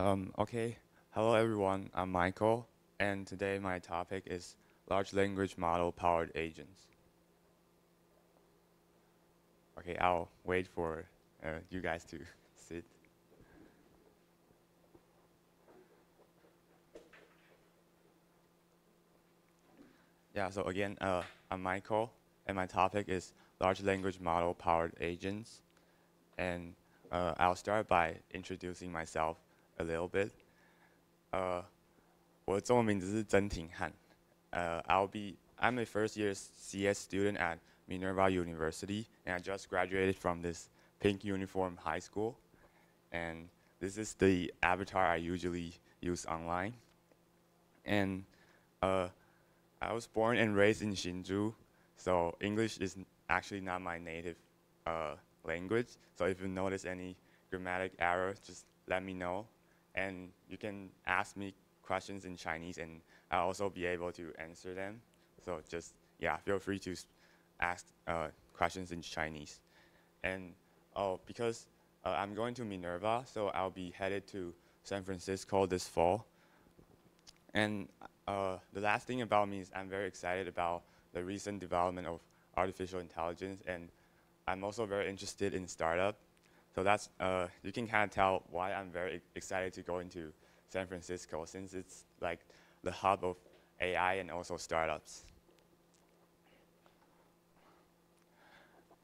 Um, okay, hello everyone, I'm Michael, and today my topic is large language model powered agents. Okay, I'll wait for uh, you guys to sit. Yeah, so again, uh, I'm Michael, and my topic is large language model powered agents. And uh, I'll start by introducing myself a little bit. Uh, 我的中文名字是曾廷汉。Uh, I'll be I'm a first year CS student at Minerva University, and I just graduated from this pink uniform high school. And this is the avatar I usually use online. And uh, I was born and raised in Hsinchu, so English is actually not my native uh, language. So if you notice any grammatic error, just let me know. And you can ask me questions in Chinese, and I'll also be able to answer them. So just, yeah, feel free to ask uh, questions in Chinese. And oh, because uh, I'm going to Minerva, so I'll be headed to San Francisco this fall. And uh, the last thing about me is I'm very excited about the recent development of artificial intelligence, and I'm also very interested in startup. So that's, uh, you can kind of tell why I'm very excited to go into San Francisco, since it's like the hub of AI and also startups.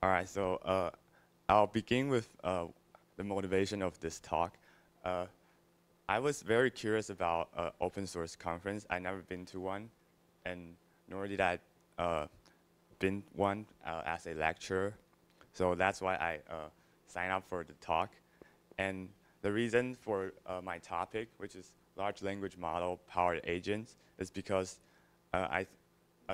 All right, so uh, I'll begin with uh, the motivation of this talk. Uh, I was very curious about uh, open source conference. I never been to one, and nor did I uh, been one uh, as a lecturer. So that's why I signed up for the talk. And the reason for my topic, which is large language model powered agents, is because I,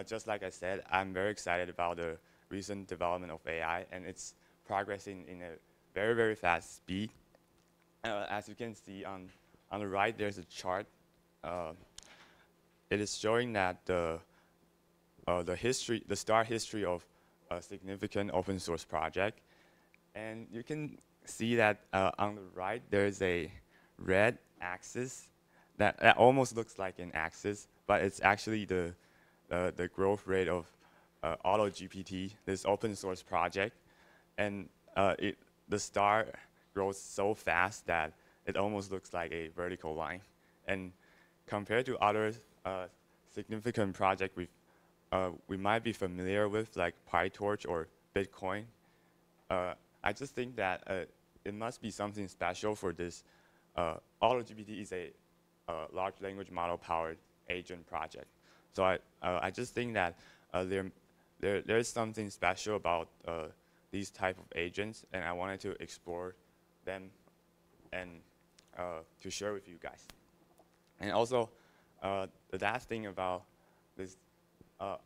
just like I said, I'm very excited about the recent development of AI, and it's progressing in a very, very fast speed. Uh, as you can see on, on the right, there's a chart. Uh, it is showing that the, uh, the history, the start history of a significant open source project. And you can see that uh, on the right, there's a red axis that, that almost looks like an axis, but it's actually the, uh, the growth rate of uh, AutoGPT, this open source project, and uh, it, the star grows so fast that it almost looks like a vertical line. And compared to other uh, significant projects we uh, we might be familiar with, like PyTorch or Bitcoin, uh, I just think that uh, it must be something special for this. AutoGPT is a large language model powered agent project. So I, I just think that there there, there's something special about uh, these type of agents, and I wanted to explore them and uh, to share with you guys. And also, uh, the last thing about this, uh,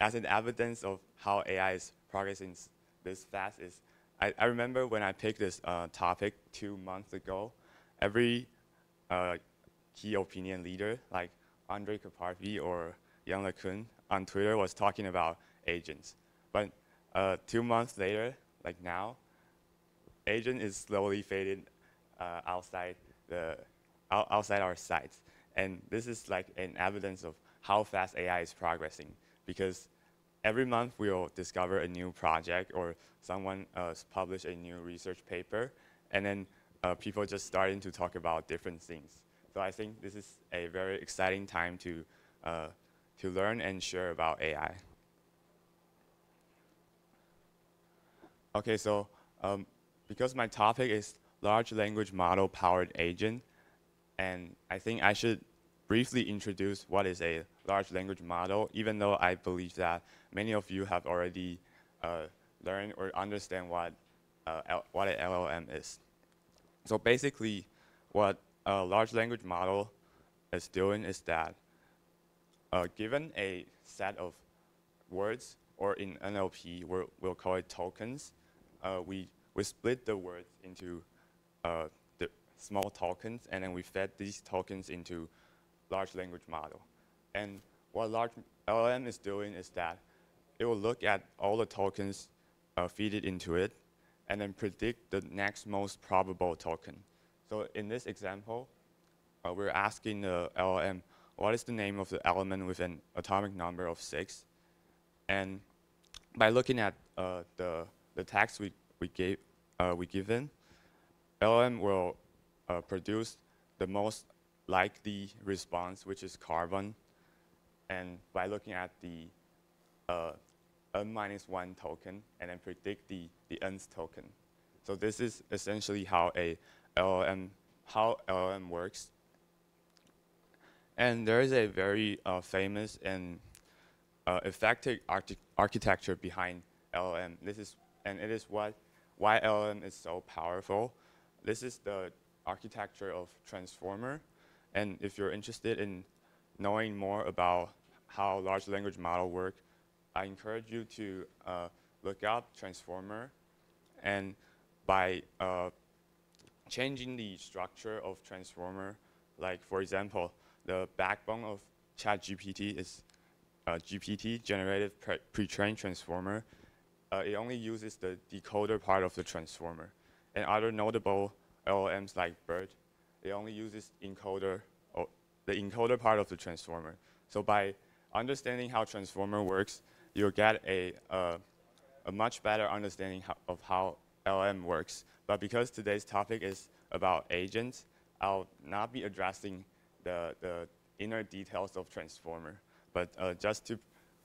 as an evidence of how AI is progressing this fast is, I, I remember when I picked this uh, topic two months ago, every uh, key opinion leader like Andrej Karpathy or Yann LeCun on Twitter was talking about agents. But uh, two months later, like now, agent is slowly fading uh, outside the outside our sites, and this is like an evidence of how fast AI is progressing. Because every month we'll discover a new project or someone uh, publish a new research paper, and then uh, people just starting to talk about different things. So I think this is a very exciting time to uh, to learn and share about AI. Okay, so um, because my topic is large language model powered agent, and I think I should briefly introduce what is a large language model, even though I believe that many of you have already uh, learned or understand what, uh, what an LLM is. So basically, what a large language model is doing is that uh, given a set of words, or in NLP, we will call it tokens, uh, we, we split the words into uh, the small tokens, and then we fed these tokens into large language model. And what large LLM is doing is that it will look at all the tokens, uh, feed it into it, and then predict the next most probable token. So in this example, uh, we're asking the LLM, what is the name of the element with an atomic number of six? And by looking at uh, the, the text we, we, gave, uh, we given, LLM will uh, produce the most likely response, which is carbon. And by looking at the uh, n minus one token and then predict the, the nth token. So this is essentially how a LLM, how LLM works. And there is a very uh, famous and uh, effective archi architecture behind LLM. This is, and it is what, why LLM is so powerful. This is the architecture of transformer. And if you're interested in knowing more about how large language model work, I encourage you to uh, look up transformer. And by uh, changing the structure of transformer, like for example, the backbone of ChatGPT is uh, GPT, generative pre-trained transformer. Uh, it only uses the decoder part of the transformer. And other notable LLMs like BERT, it only uses encoder, or the encoder part of the transformer. So by understanding how transformer works, you'll get a, uh, a much better understanding of how LM works. But because today's topic is about agents, I'll not be addressing the, the inner details of transformer. But uh, just to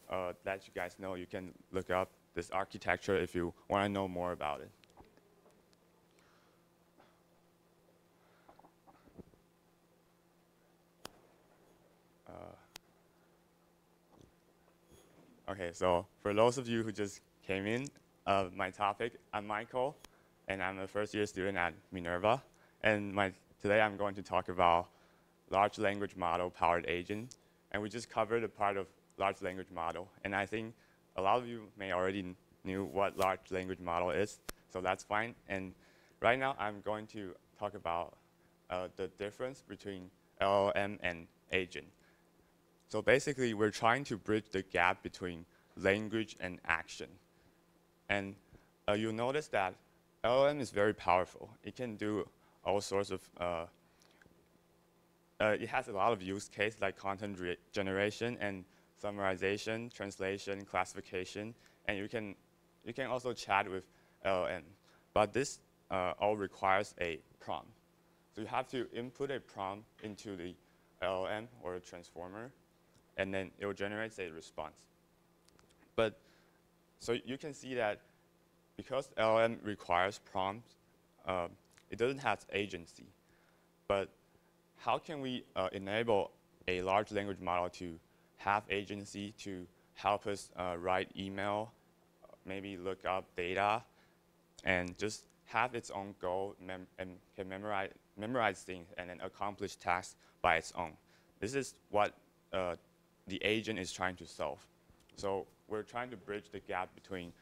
uh, let you guys know, you can look up this architecture if you want to know more about it. Okay, so for those of you who just came in, uh, my topic, I'm Michael, and I'm a first year student at Minerva. And my, today I'm going to talk about large language model powered agent. And we just covered a part of large language model. And I think a lot of you may already knew what large language model is, so that's fine. And right now I'm going to talk about uh, the difference between LLM and agent. So basically, we're trying to bridge the gap between language and action. And uh, you'll notice that LLM is very powerful. It can do all sorts of, uh, uh, it has a lot of use cases like content generation and summarization, translation, classification, and you can, you can also chat with LLM. But this uh, all requires a prompt. So you have to input a prompt into the LLM or a transformer, and then it will generate a response. But so you can see that because LLM requires prompts, uh, it doesn't have agency. But how can we uh, enable a large language model to have agency to help us uh, write email, maybe look up data, and just have its own goal and can memorize, memorize things and then accomplish tasks by its own. This is what uh, the agent is trying to solve. So we're trying to bridge the gap between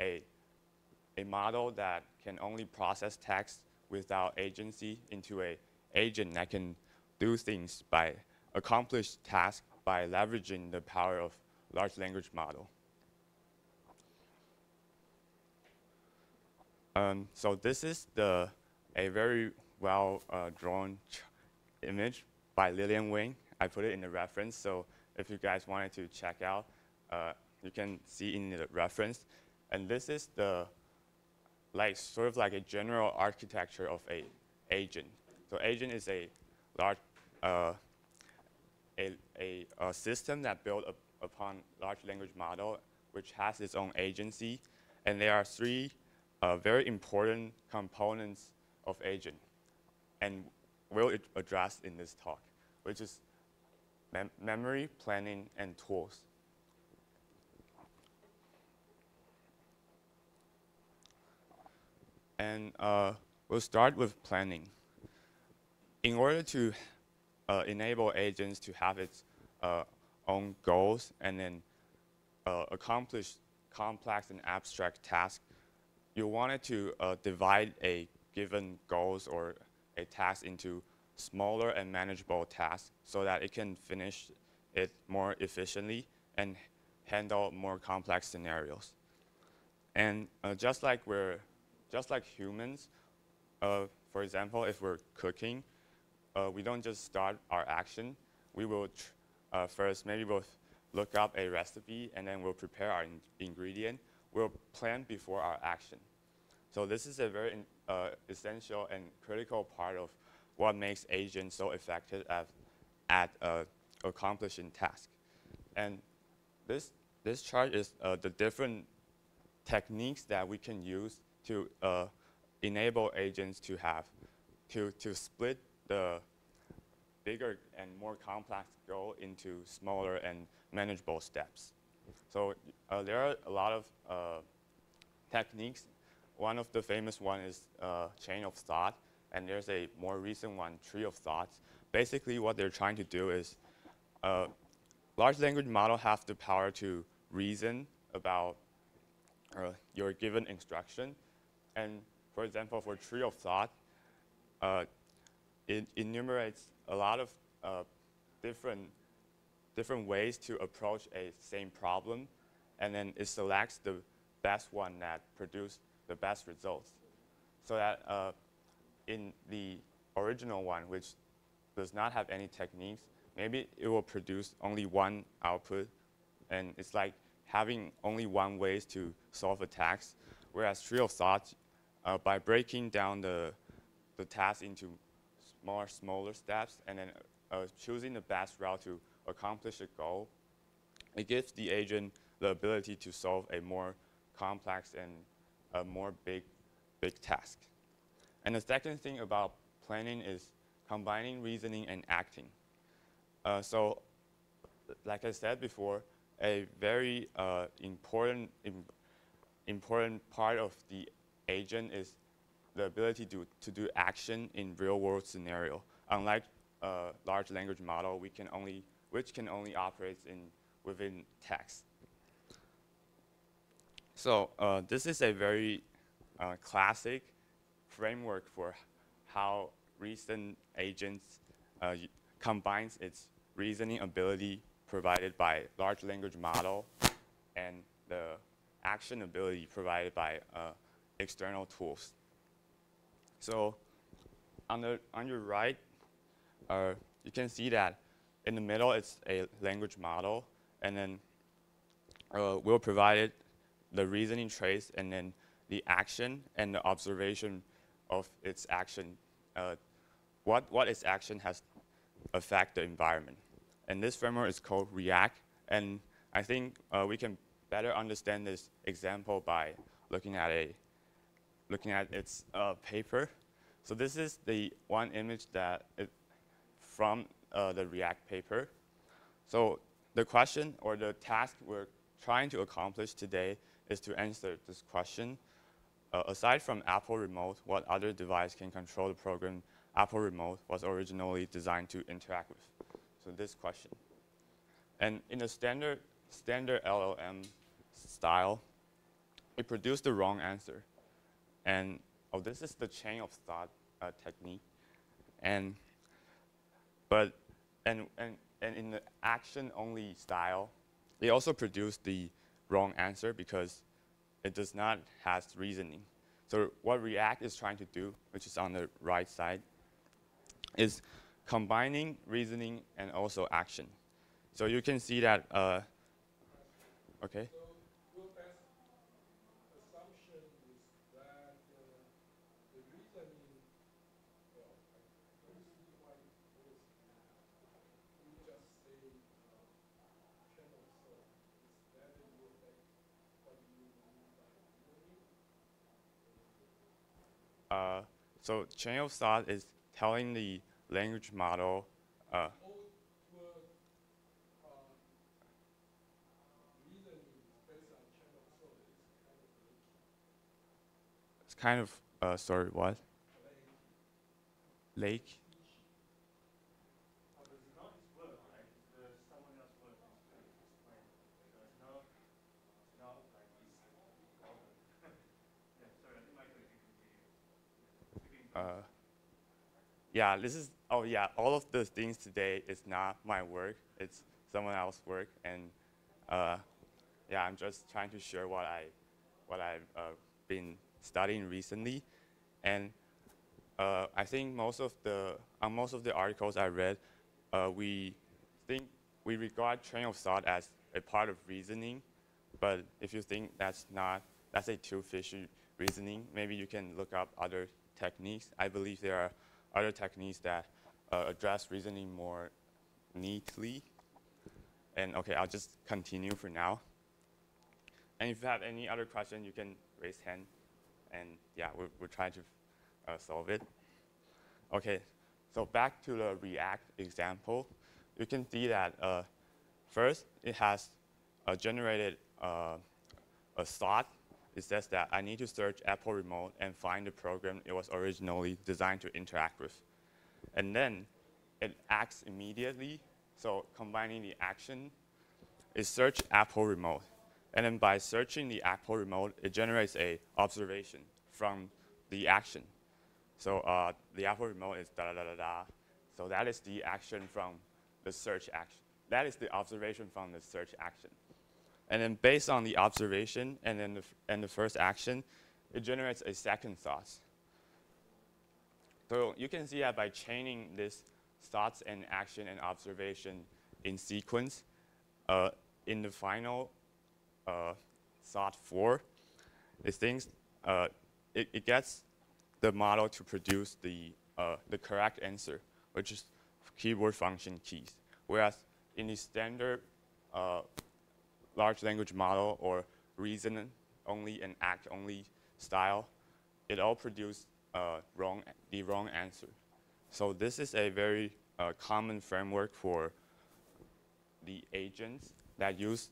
a, a model that can only process text without agency into a agent that can do things by accomplish tasks by leveraging the power of large language model. Um, so this is the a very well uh, drawn image by Lilian Weng. I put it in the reference. So if you guys wanted to check out, uh, you can see in the reference. And this is the, like, sort of like a general architecture of a agent. So agent is a large, uh, a, a, a, system that built up upon large language model, which has its own agency. And there are three uh, very important components of agent. And we'll address in this talk, which is mem memory, planning, and tools. And uh, we'll start with planning. In order to uh, enable agents to have its uh, own goals and then uh, accomplish complex and abstract tasks, you wanted to uh, divide a given goals or a task into smaller and manageable tasks so that it can finish it more efficiently and handle more complex scenarios. And uh, just like we're, just like humans, uh, for example, if we're cooking, uh, we don't just start our action. We will uh, first maybe we'll look up a recipe and then we'll prepare our in ingredient. We'll plan before our action. So this is a very uh, essential and critical part of what makes agents so effective at, at uh, accomplishing tasks. And this, this chart is uh, the different techniques that we can use to uh, enable agents to have, to, to split the bigger and more complex goal into smaller and manageable steps. So uh, there are a lot of uh, techniques. One of the famous one is uh, chain of thought, and there's a more recent one, tree of thoughts. Basically, what they're trying to do is uh, large language model have the power to reason about uh, your given instruction. And for example, for tree of thought, uh, it enumerates a lot of uh, different, different ways to approach a same problem, and then it selects the best one that produce the best results. So that uh, in the original one, which does not have any techniques, maybe it will produce only one output, and it's like having only one ways to solve a task, whereas tree of thought, uh, by breaking down the, the task into more smaller steps and then uh, choosing the best route to accomplish a goal, it gives the agent the ability to solve a more complex and a more big, big task. And the second thing about planning is combining reasoning and acting. Uh, so, like I said before, a very uh, important, Im important part of the agent is the ability to, to do action in real world scenario. Unlike a large language model, we can only, which can only operate in, within text. So uh, this is a very uh, classic framework for how reason agents uh, combines its reasoning ability provided by large language model and the action ability provided by uh, external tools. So on, the, on your right, uh, you can see that in the middle it's a language model, and then uh, we'll provide the reasoning trace and then the action and the observation of its action, uh, what, what its action has affect the environment. And this framework is called React, and I think uh, we can better understand this example by looking at a looking at its uh, paper. So this is the one image that it, from uh, the React paper. So the question or the task we're trying to accomplish today is to answer this question. Uh, aside from Apple Remote, what other device can control the program Apple Remote was originally designed to interact with? So this question. And in a standard, standard LLM style, it produced the wrong answer. And oh, this is the chain of thought uh, technique. And but and and and in the action only style, it also produced the wrong answer because it does not have reasoning. So what React is trying to do, which is on the right side, is combining reasoning and also action. So you can see that, uh, okay. Uh, so chain of thought is telling the language model. Uh, it's kind of, uh, sorry, what? Lake? Uh, yeah, this is, oh yeah, all of the things today is not my work. It's someone else's work. And uh, yeah, I'm just trying to share what, I, what I've uh, been studying recently. And uh, I think most of the on most of the articles I read, uh, we think we regard chain of thought as a part of reasoning, but if you think that's not that's a too fishy reasoning, maybe you can look up other techniques. I believe there are other techniques that uh, address reasoning more neatly. And okay, I'll just continue for now. And if you have any other question, you can raise hand. And yeah, we're, we're trying to uh, solve it. Okay, so back to the React example. You can see that uh, first, it has uh, generated uh, a thought. It says that I need to search Apple Remote and find the program it was originally designed to interact with. And then it acts immediately. So combining the action is search Apple Remote. And then by searching the Apple Remote, it generates a observation from the action. So uh, the Apple Remote is da da da da da. So that is the action from the search action. That is the observation from the search action. And then based on the observation and then the, and the first action, it generates a second thought. So you can see that by chaining this thoughts and action and observation in sequence, uh, in the final uh, thought four, it thinks uh, it, it gets the model to produce the, uh, the correct answer, which is keyword function keys. Whereas in the standard uh, large language model or reason only and act only style, it all produced uh, wrong, the wrong answer. So this is a very uh, common framework for the agents that use,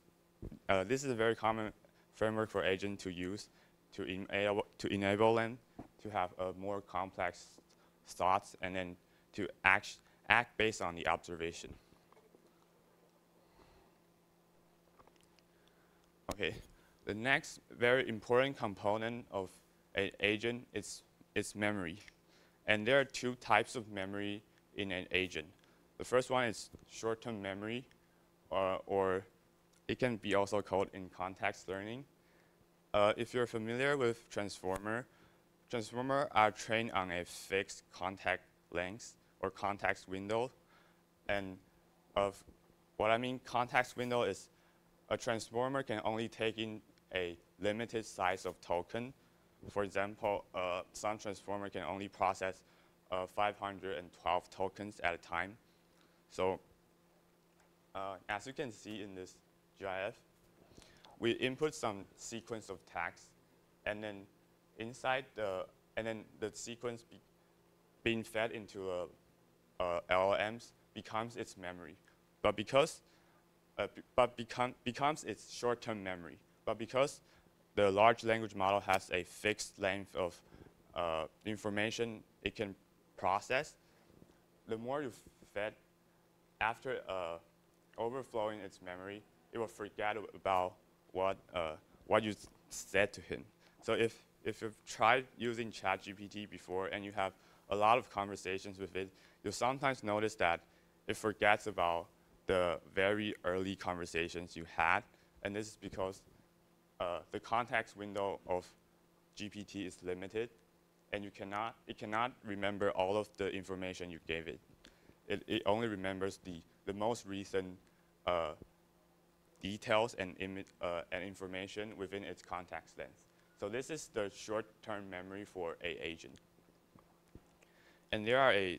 uh, this is a very common framework for agents to use to enable, to enable them to have a more complex thoughts and then to act, act based on the observation. Okay, the next very important component of an agent is its memory. And there are two types of memory in an agent. The first one is short-term memory, or, or it can be also called in context learning. Uh, if you're familiar with transformer, transformer are trained on a fixed context length or context window. And of what I mean context window is a transformer can only take in a limited size of token. For example, uh, some transformer can only process uh, 512 tokens at a time. So uh, as you can see in this GIF, we input some sequence of tags, and then inside the, and then the sequence be, being fed into a, a LLMs becomes its memory. But because, uh, but become, becomes its short-term memory. But because the large language model has a fixed length of uh, information it can process, the more you fed after uh, overflowing its memory, it will forget about what, uh, what you said to him. So if, if you've tried using ChatGPT before and you have a lot of conversations with it, you'll sometimes notice that it forgets about the very early conversations you had. And this is because uh, the context window of GPT is limited and you cannot, it cannot remember all of the information you gave it. It, it only remembers the, the most recent uh, details and, uh, and information within its context length. So this is the short-term memory for a agent. And there are a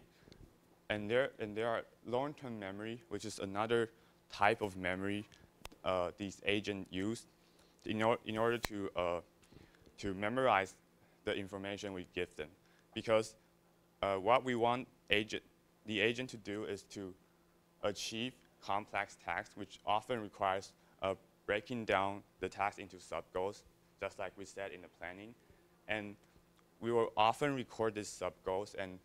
and there and there are long-term memory, which is another type of memory uh, these agents use in, or, in order to uh, to memorize the information we give them. Because uh, what we want agent the agent to do is to achieve complex tasks, which often requires uh, breaking down the task into sub-goals, just like we said in the planning. And we will often record these sub-goals and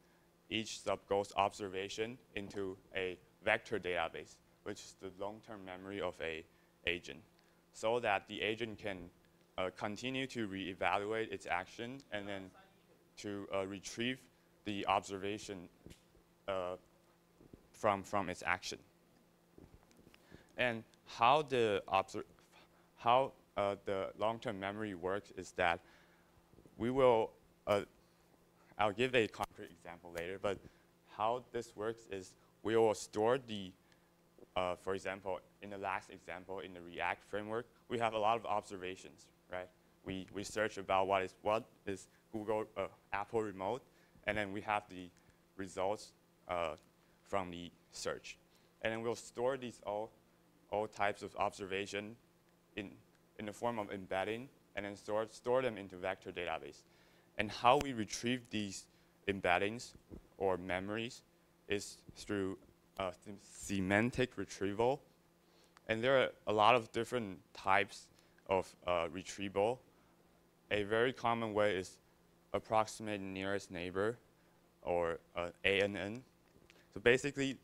each sub-goal's observation into a vector database, which is the long-term memory of a agent, so that the agent can uh, continue to reevaluate its action and then to uh, retrieve the observation uh, from, from its action. And how the, how, uh, the long-term memory works is that we will, uh, I'll give a concrete example later, but how this works is we will store the, uh, for example, in the last example in the React framework, we have a lot of observations, right? We, we search about what is, what is Google, uh, Apple remote, and then we have the results uh, from the search. And then we'll store these all, all types of observation in, in the form of embedding, and then store, store them into vector database. And how we retrieve these embeddings or memories is through uh, semantic retrieval. And there are a lot of different types of uh, retrieval. A very common way is approximate nearest neighbor, or uh, ANN. So basically,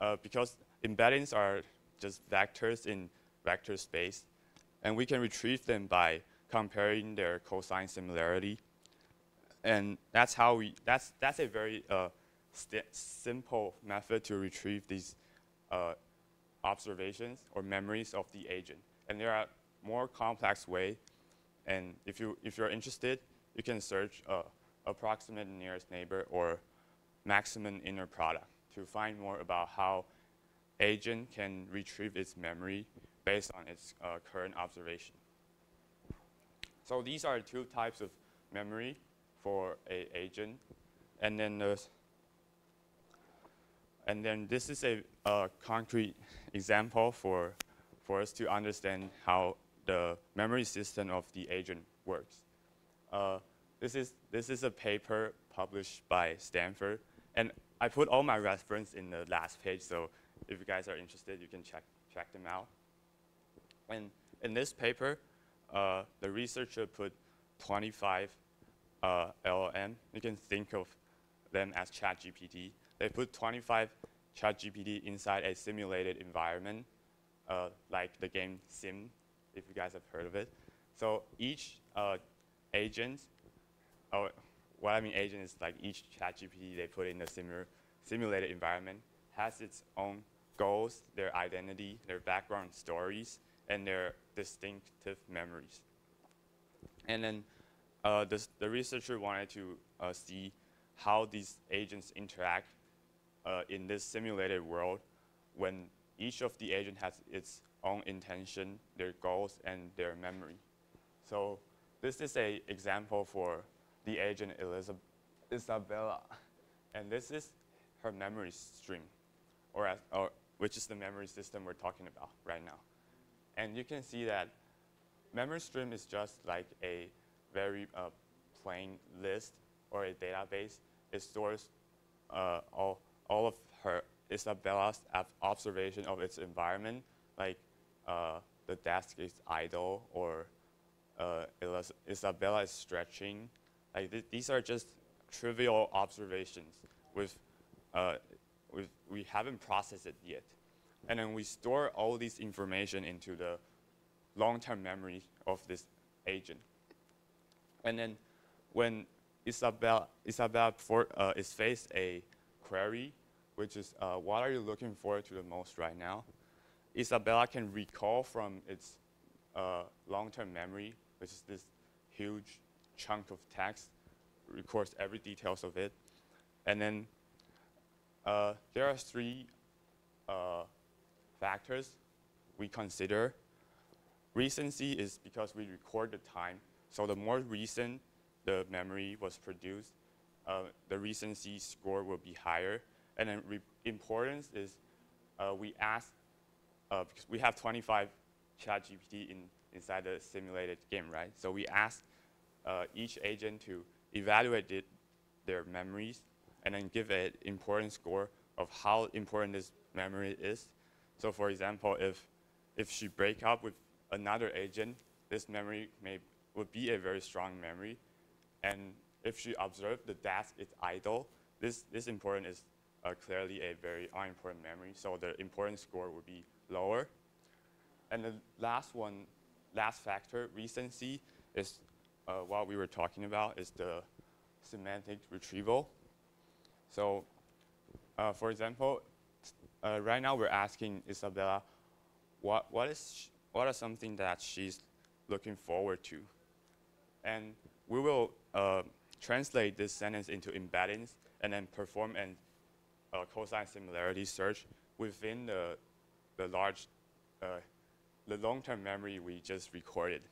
uh, because embeddings are just vectors in vector space, and we can retrieve them by comparing their cosine similarity. And that's how we, that's, that's a very uh, simple method to retrieve these uh, observations or memories of the agent. And there are more complex way, and if, you, if you're interested, you can search uh, approximate nearest neighbor or maximum inner product to find more about how agent can retrieve its memory based on its uh, current observation. So these are two types of memory for a agent. And then there's and then this is a, a, concrete example for, for us to understand how the memory system of the agent works. Uh, this, is, this is a paper published by Stanford. And I put all my reference in the last page, so if you guys are interested, you can check, check them out. And in this paper, uh, the researcher put 25 uh, LLM. You can think of them as ChatGPT. They put 25 ChatGPT inside a simulated environment, uh, like the game Sim, if you guys have heard of it. So each uh, agent, or what I mean agent is like each ChatGPT they put in the simu simulated environment has its own goals, their identity, their background stories, and their distinctive memories. And then uh, this, the researcher wanted to uh, see how these agents interact uh, in this simulated world when each of the agent has its own intention, their goals, and their memory. So this is a example for the agent Elizabeth, Isabella. And this is her memory stream, or, as, or which is the memory system we're talking about right now. And you can see that memory stream is just like a very uh, plain list or a database. It stores uh, all, all of her Isabella's observation of its environment, like uh, the desk is idle or uh, Isabella is stretching. Like th these are just trivial observations with, uh, with, we haven't processed it yet. And then we store all this information into the long-term memory of this agent. And then when Isabel, Isabel for, uh, is faced a query, which is uh, what are you looking forward to the most right now, Isabella can recall from its uh, long-term memory, which is this huge chunk of text, records every details of it. And then uh, there are three uh, factors we consider. Recency is because we record the time. So the more recent the memory was produced, uh, the recency score will be higher. And then importance is uh, we ask, uh, because we have 25 ChatGPT in, inside the simulated game, right? So we ask uh, each agent to evaluate it, their memories and then give an important score of how important this memory is. So for example, if, if she break up with another agent, this memory may, would be a very strong memory. And if she observed the desk is idle, this, this important is uh, clearly a very unimportant memory, so the importance score would be lower. And the last one, last factor, recency, is uh, what we were talking about, is the semantic retrieval. So uh, for example, uh, right now we're asking Isabella, what, what, is what are something that she's looking forward to? And we will uh, translate this sentence into embeddings and then perform an uh, cosine similarity search within the, the large, uh, the long-term memory we just recorded.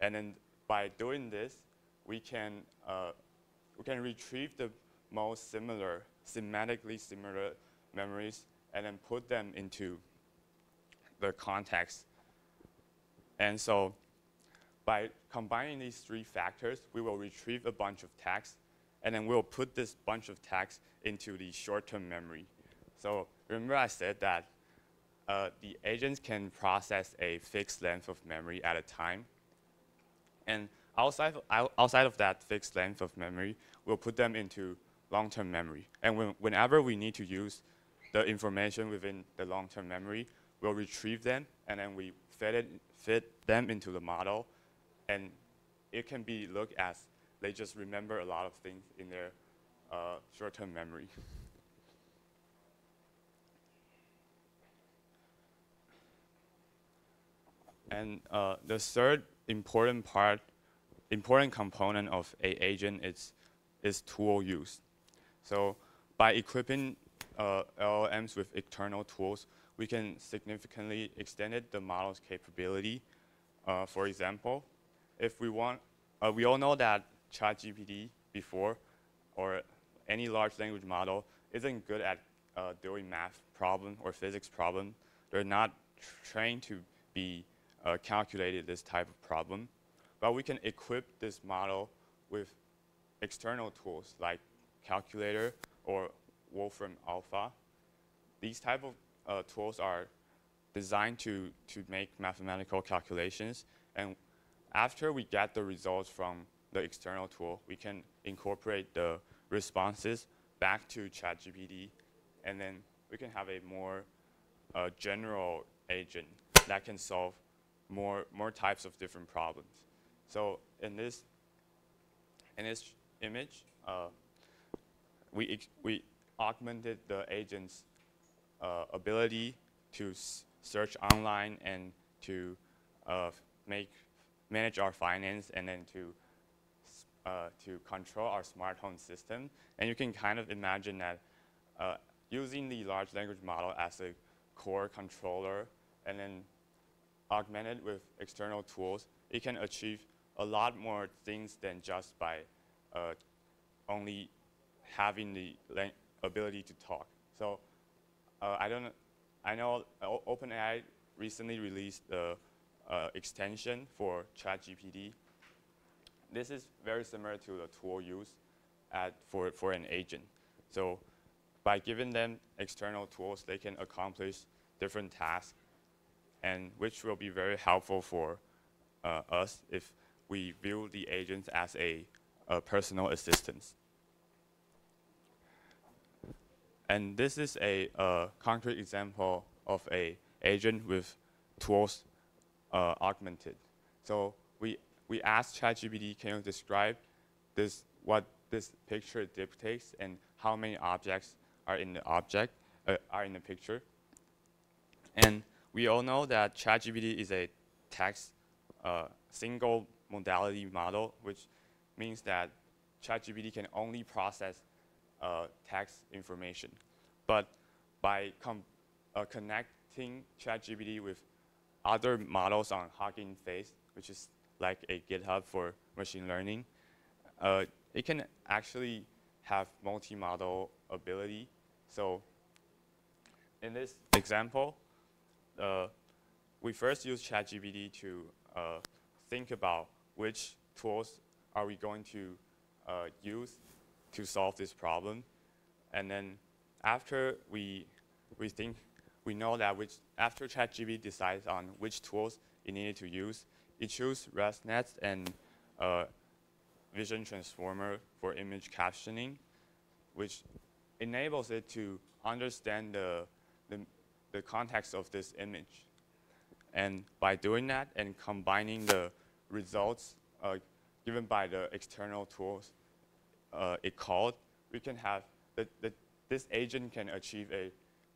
And then by doing this, we can, uh, we can retrieve the most similar, semantically similar memories and then put them into the context. And so by combining these three factors, we will retrieve a bunch of text, and then we'll put this bunch of text into the short-term memory. So remember I said that uh, the agents can process a fixed length of memory at a time. And outside of, outside of that fixed length of memory, we'll put them into long-term memory. And when, whenever we need to use the information within the long-term memory, we'll retrieve them, and then we fit, it, fit them into the model, and it can be looked as they just remember a lot of things in their uh, short-term memory. And uh, the third important part, important component of a agent is, is tool use. So by equipping uh, LLMs with external tools, we can significantly extend the model's capability. Uh, for example, if we want, uh, we all know that ChatGPT before, or any large language model, isn't good at uh, doing math problem or physics problem. They're not trained to be uh, calculated this type of problem. But we can equip this model with external tools like calculator or Wolfram Alpha. These type of uh, tools are designed to, to make mathematical calculations. And after we get the results from the external tool, we can incorporate the responses back to ChatGPT, and then we can have a more uh, general agent that can solve more, more types of different problems. So in this, in this image, uh, we, we augmented the agent's uh, ability to search online and to uh, make manage our finance and then to uh, to control our smart home system. And you can kind of imagine that uh, using the large language model as a core controller and then augmented with external tools, it can achieve a lot more things than just by uh, only having the ability to talk. So uh, I don't, I know OpenAI recently released the uh, extension for ChatGPT. This is very similar to the tool used at, for, for an agent. So by giving them external tools, they can accomplish different tasks, and which will be very helpful for uh, us if we view the agents as a, a personal assistance. And this is a concrete example of a agent with tools uh, augmented. So we, we asked ChatGPT, can you describe this, what this picture depicts and how many objects are in the object, uh, are in the picture. And we all know that ChatGPT is a text uh, single modality model, which means that ChatGPT can only process uh, text information. But by uh, connecting ChatGPT with other models on Hugging Face, which is like a GitHub for machine learning, uh, it can actually have multimodal ability. So in this example, uh, we first use ChatGPT to uh, think about which tools are we going to uh, use to solve this problem. And then after we, we think, we know that which, after ChatGPT decides on which tools it needed to use, it chose ResNet and uh, Vision Transformer for image captioning, which enables it to understand the, the, the context of this image. And by doing that and combining the results uh, given by the external tools uh, it called, we can have the, the, this agent can achieve a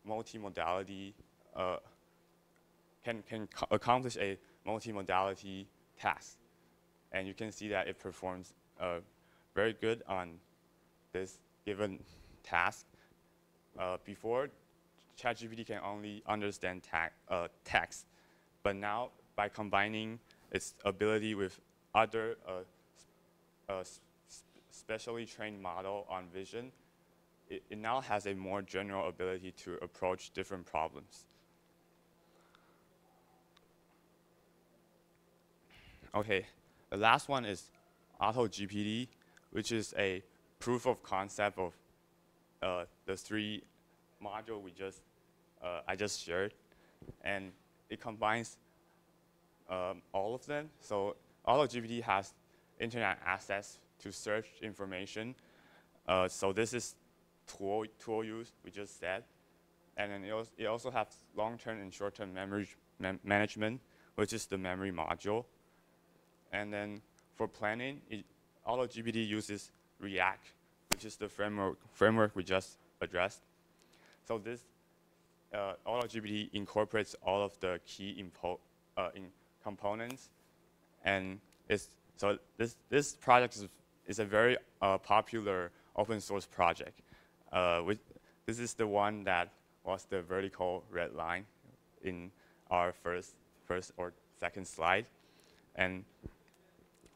multimodality, uh, can, can accomplish a multimodality task. And you can see that it performs uh, very good on this given task. Uh, before, ChatGPT can only understand uh, text, but now by combining its ability with other uh, uh specially trained model on vision, it, it now has a more general ability to approach different problems. Okay, the last one is AutoGPT, which is a proof of concept of uh, the three module we just uh, I just shared, and it combines um, all of them. So AutoGPT has internet access to search information. Uh, so this is tool tool use we just said, and then it also, has long-term and short-term memory management, which is the memory module. And then for planning, it, AutoGPT uses ReAct, which is the framework, framework we just addressed. So this uh, AutoGPT incorporates all of the key uh, components, and it's, so this, this project is, is a very uh, popular open source project. Uh, this is the one that was the vertical red line in our first, first or second slide. And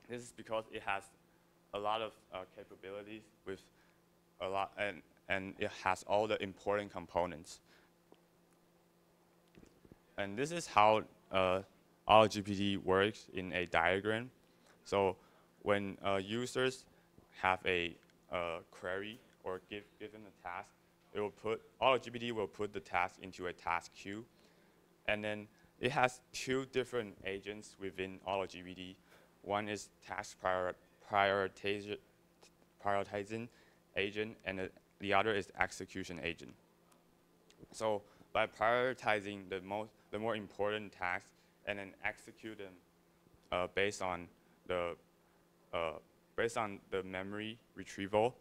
this is because it has a lot of uh, capabilities with a lot, and, and it has all the important components. And this is how uh, AutoGPT works in a diagram. So when uh, users have a uh, query or give, given a task, it will put, AutoGPT will put the task into a task queue. And then it has two different agents within AutoGPT one is task prior, prioritization, prioritizing agent, and the other is execution agent. So by prioritizing the most, the more important tasks and then execute them uh, based on the uh, based on the memory retrieval,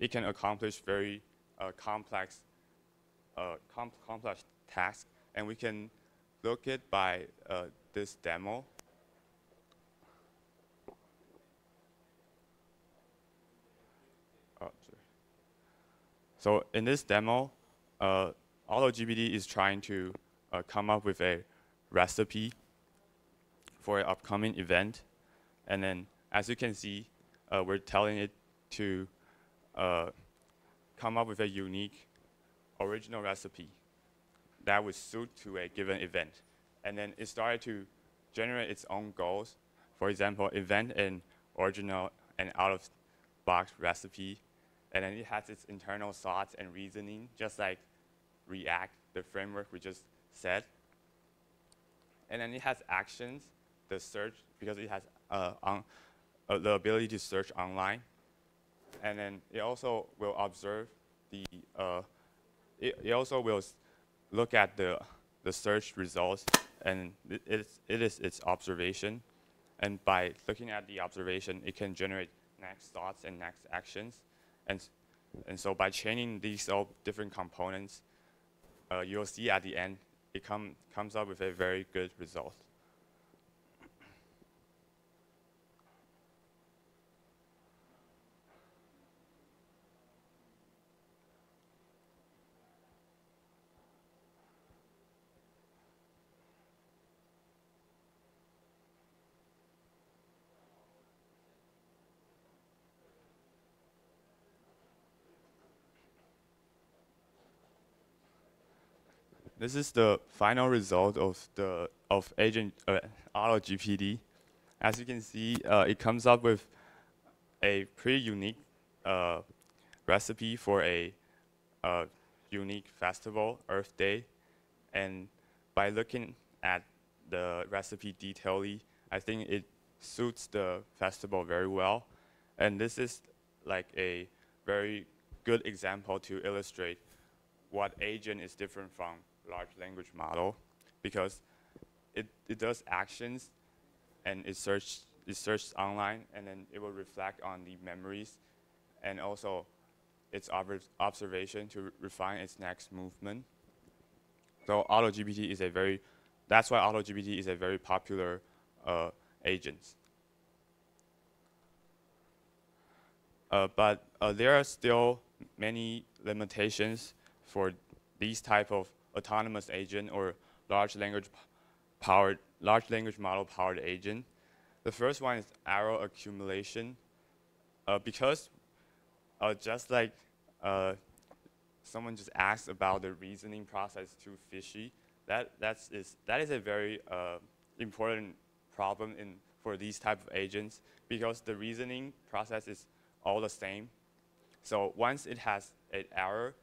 it can accomplish very uh, complex uh, com complex tasks, and we can look at by uh, this demo. So in this demo, uh, AutoGPT is trying to uh, come up with a recipe for an upcoming event. And then as you can see, uh, we're telling it to uh, come up with a unique original recipe that would suit to a given event. And then it started to generate its own goals. For example, invent an original and out-of-box recipe and then it has its internal thoughts and reasoning, just like ReAct, the framework we just said. And then it has actions, the search, because it has uh, uh, the ability to search online. And then it also will observe the, uh, it, it also will look at the, the search results, and it is, it is its observation. And by looking at the observation, it can generate next thoughts and next actions. And, and so by chaining these all different components, uh, you'll see at the end, it come, comes up with a very good result. This is the final result of the of agent uh, AutoGPT. As you can see, uh, it comes up with a pretty unique uh, recipe for a uh, unique festival, Earth Day. And by looking at the recipe detailedly, I think it suits the festival very well. And this is like a very good example to illustrate what agent is different from large language model because it, it does actions and it search it searches online and then it will reflect on the memories and also its observation to re refine its next movement. So AutoGPT is a very, that's why AutoGPT is a very popular uh, agent. Uh, but uh, there are still many limitations for these type of autonomous agent or large language powered, large language model powered agent. The first one is error accumulation. Uh, because uh, just like uh, someone just asked about the reasoning process too fishy, that, that's is, that is a very uh, important problem in, for these type of agents because the reasoning process is all the same. So once it has an error,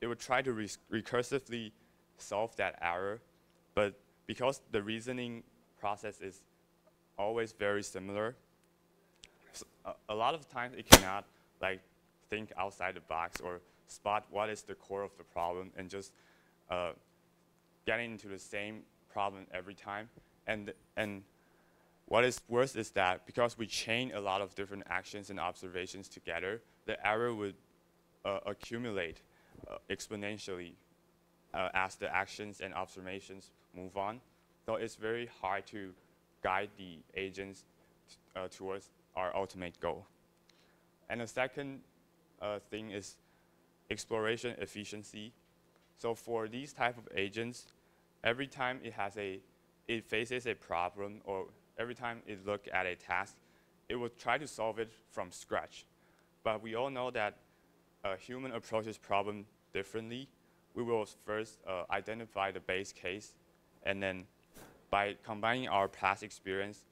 it would try to recursively solve that error, but because the reasoning process is always very similar, so a, a, lot of times it cannot like think outside the box or spot what is the core of the problem and just uh, getting into the same problem every time. And, and what is worse is that because we chain a lot of different actions and observations together, the error would uh, accumulate exponentially uh, as the actions and observations move on. So it's very hard to guide the agents uh, towards our ultimate goal. And the second uh, thing is exploration efficiency. So for these type of agents, every time it has a, it faces a problem or every time it look at a task, it will try to solve it from scratch. But we all know that a human approaches problem differently. We will first uh, identify the base case, and then by combining our past experience,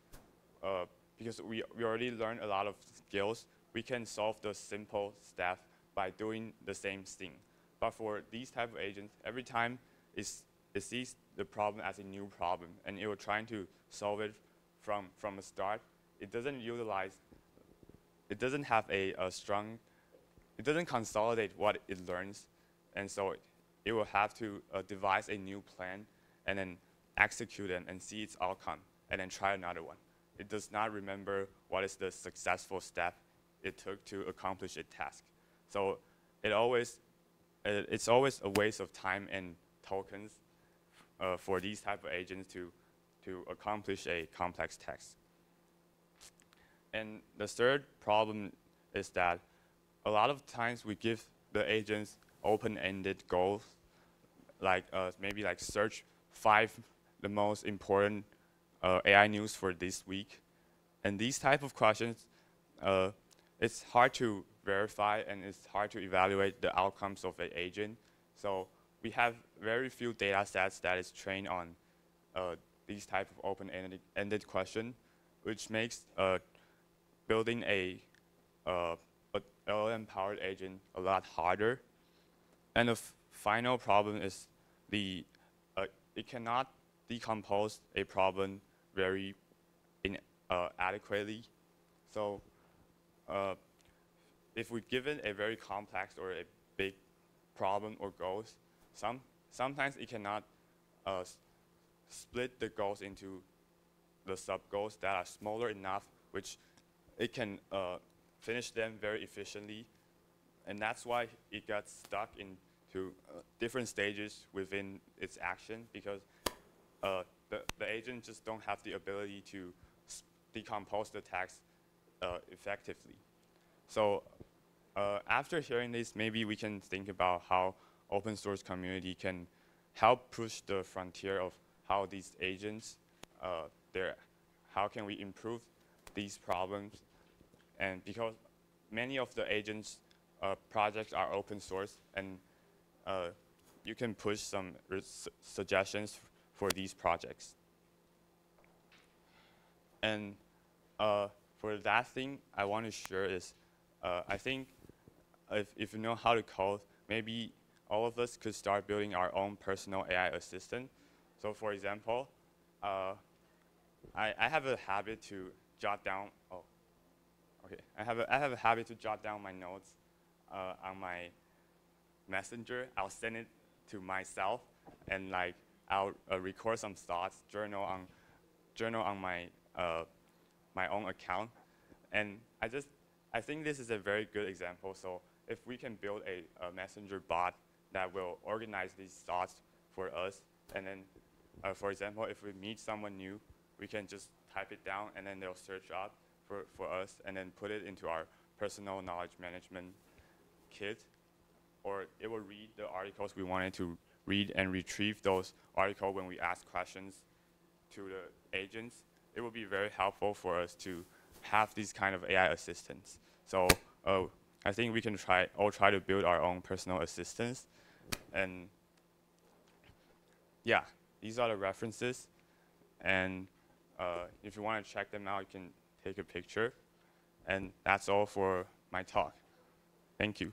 uh, because we, we already learned a lot of skills, we can solve the simple stuff by doing the same thing. But for these type of agents, every time it's, it sees the problem as a new problem, and it will try to solve it from, from the start, it doesn't utilize, it doesn't have a, a strong, it doesn't consolidate what it learns. And so it, it will have to uh, devise a new plan and then execute it and see its outcome and then try another one. It does not remember what is the successful step it took to accomplish a task. So it always, it, it's always a waste of time and tokens uh, for these type of agents to to accomplish a complex task. And the third problem is that a lot of times we give the agents open-ended goals, like uh, maybe like search five the most important uh, AI news for this week. And these type of questions, uh, it's hard to verify and it's hard to evaluate the outcomes of an agent. So we have very few data sets that is trained on uh, these type of open-ended question, which makes uh, building a, uh, a LLM-powered agent a lot harder. And the final problem is the uh, it cannot decompose a problem very in, uh, adequately. So uh, if we give it a very complex or a big problem or goals, some, sometimes it cannot uh, split the goals into the sub-goals that are smaller enough, which it can uh, finish them very efficiently. And that's why it got stuck into uh, different stages within its action because uh, the, the agent just don't have the ability to decompose the text uh, effectively. So uh, after hearing this, maybe we can think about how open source community can help push the frontier of how these agents, uh, how can we improve these problems? And because many of the agents uh, projects are open source, and uh, you can push some suggestions for these projects. And uh, for that thing, I want to share is, uh, I think if, if you know how to code, maybe all of us could start building our own personal AI assistant so for example, uh, I, I have a habit to jot down, oh, okay. I have a, I have a habit to jot down my notes uh, on my messenger. I'll send it to myself and like I'll uh, record some thoughts, journal on, journal on my, uh, my own account. And I just, I think this is a very good example. So if we can build a, a messenger bot that will organize these thoughts for us and then uh, for example, if we meet someone new, we can just type it down and then they'll search up for, for us and then put it into our personal knowledge management kit, or it will read the articles we wanted to read and retrieve those articles when we ask questions to the agents. It will be very helpful for us to have these kind of AI assistants. So uh, I think we can try all try to build our own personal assistants. And yeah, these are the references. And uh, if you want to check them out, you can take a picture. And that's all for my talk. Thank you.